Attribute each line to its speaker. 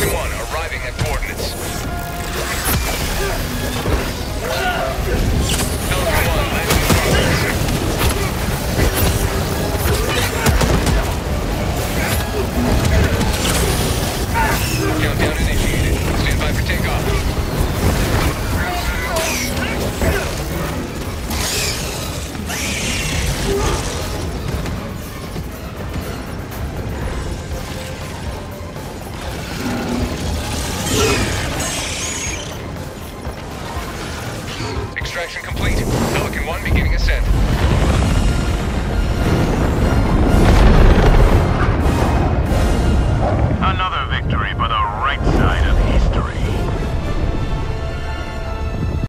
Speaker 1: Tijuana. Extraction complete. Pelican 1 beginning ascent.